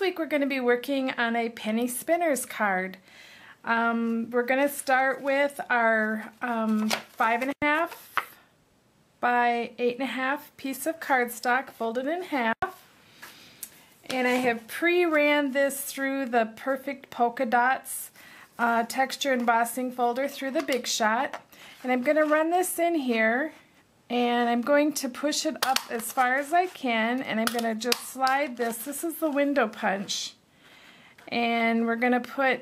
week we're going to be working on a penny spinners card. Um, we're going to start with our um, five and a half by eight and a half piece of cardstock folded in half. And I have pre-ran this through the Perfect Polka Dots uh, texture embossing folder through the Big Shot. And I'm going to run this in here and I'm going to push it up as far as I can and I'm going to just slide this. This is the window punch and we're going to put,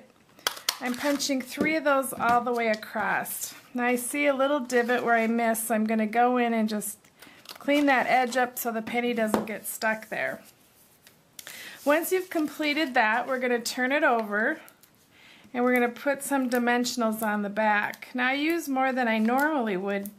I'm punching three of those all the way across. Now I see a little divot where I miss so I'm going to go in and just clean that edge up so the penny doesn't get stuck there. Once you've completed that we're going to turn it over and we're going to put some dimensionals on the back. Now I use more than I normally would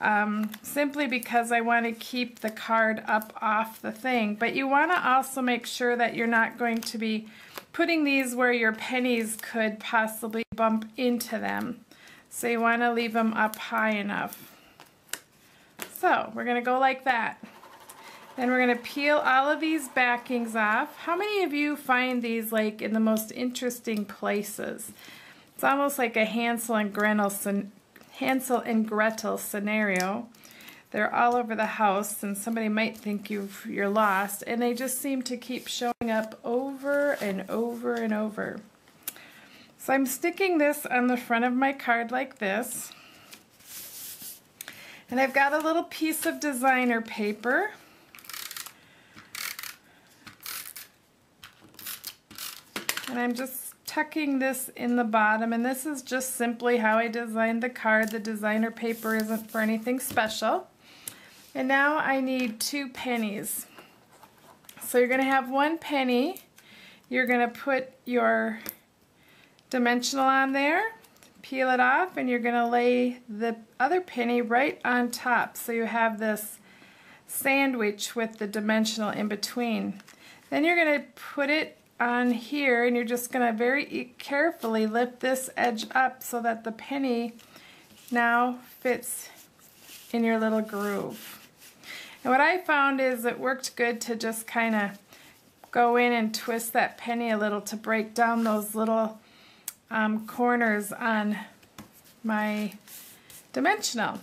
um, simply because I want to keep the card up off the thing. But you want to also make sure that you're not going to be putting these where your pennies could possibly bump into them. So you want to leave them up high enough. So we're going to go like that. Then we're going to peel all of these backings off. How many of you find these like in the most interesting places? It's almost like a Hansel and Gretel Hansel and Gretel scenario. They're all over the house and somebody might think you you're lost and they just seem to keep showing up over and over and over. So I'm sticking this on the front of my card like this. And I've got a little piece of designer paper. And I'm just tucking this in the bottom and this is just simply how I designed the card. The designer paper isn't for anything special. And now I need two pennies. So you're going to have one penny. You're going to put your dimensional on there, peel it off, and you're going to lay the other penny right on top. So you have this sandwich with the dimensional in between. Then you're going to put it on here and you're just going to very carefully lift this edge up so that the penny now fits in your little groove. And what I found is it worked good to just kind of go in and twist that penny a little to break down those little um, corners on my dimensional.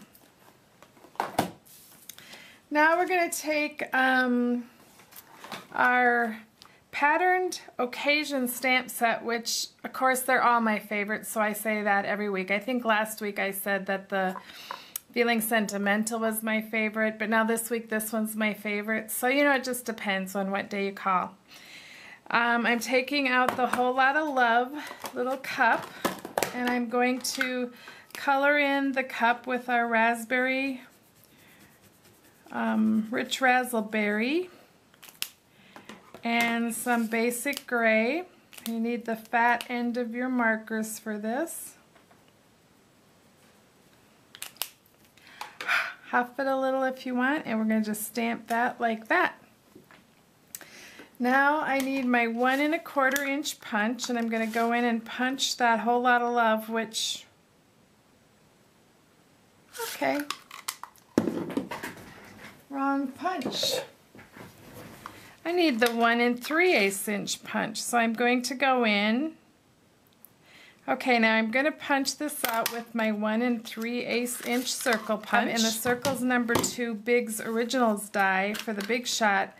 Now we're going to take um, our patterned occasion stamp set, which of course they're all my favorites, so I say that every week. I think last week I said that the Feeling Sentimental was my favorite, but now this week this one's my favorite. So, you know, it just depends on what day you call. Um, I'm taking out the Whole Lot of Love little cup, and I'm going to color in the cup with our raspberry, um, rich razzleberry and some basic gray. You need the fat end of your markers for this. Huff it a little if you want, and we're going to just stamp that like that. Now I need my one and a quarter inch punch, and I'm going to go in and punch that whole lot of love, which, okay, wrong punch. I need the 1 and 3 eighths inch punch, so I'm going to go in. Okay, now I'm going to punch this out with my 1 and 3 eighths inch circle punch. And the circle's number 2 Big's Originals die for the big shot.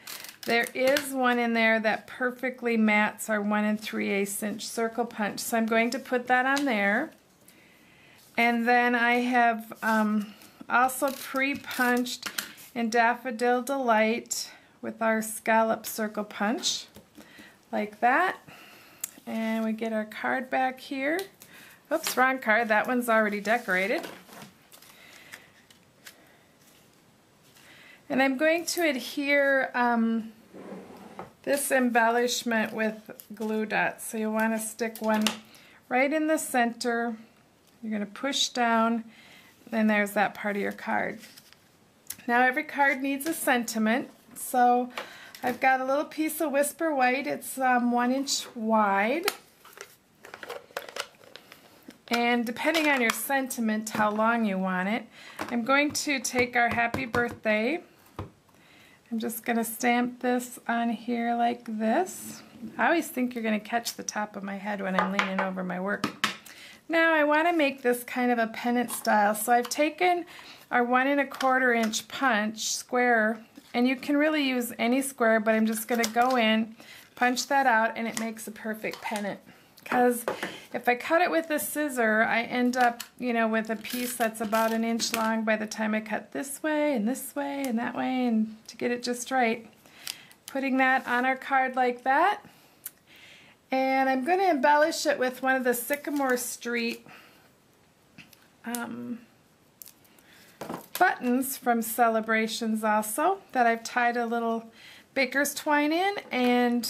There is one in there that perfectly mats our 1 and 3 eighths inch circle punch, so I'm going to put that on there. And then I have um, also pre-punched in Daffodil Delight with our scallop circle punch like that. And we get our card back here. Oops, wrong card. That one's already decorated. And I'm going to adhere um, this embellishment with glue dots. So you want to stick one right in the center. You're going to push down, and there's that part of your card. Now every card needs a sentiment. So I've got a little piece of Whisper White. It's um, one inch wide. And depending on your sentiment, how long you want it, I'm going to take our happy birthday. I'm just going to stamp this on here like this. I always think you're going to catch the top of my head when I'm leaning over my work. Now I want to make this kind of a pennant style. So I've taken our one and a quarter inch punch square and you can really use any square but I'm just going to go in, punch that out and it makes a perfect pennant. Because if I cut it with a scissor, I end up, you know, with a piece that's about an inch long by the time I cut this way and this way and that way and to get it just right. Putting that on our card like that. And I'm going to embellish it with one of the Sycamore Street um, buttons from Celebrations also that I've tied a little baker's twine in. And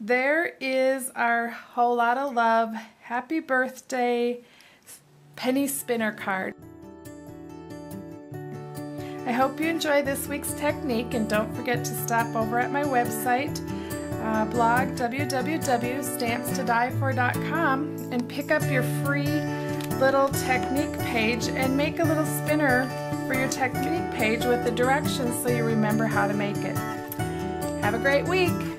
there is our Whole lot of Love Happy Birthday Penny Spinner card. I hope you enjoy this week's technique and don't forget to stop over at my website uh, blog www.stampstodiefor.com and pick up your free little technique page and make a little spinner for your technique page with the directions so you remember how to make it. Have a great week!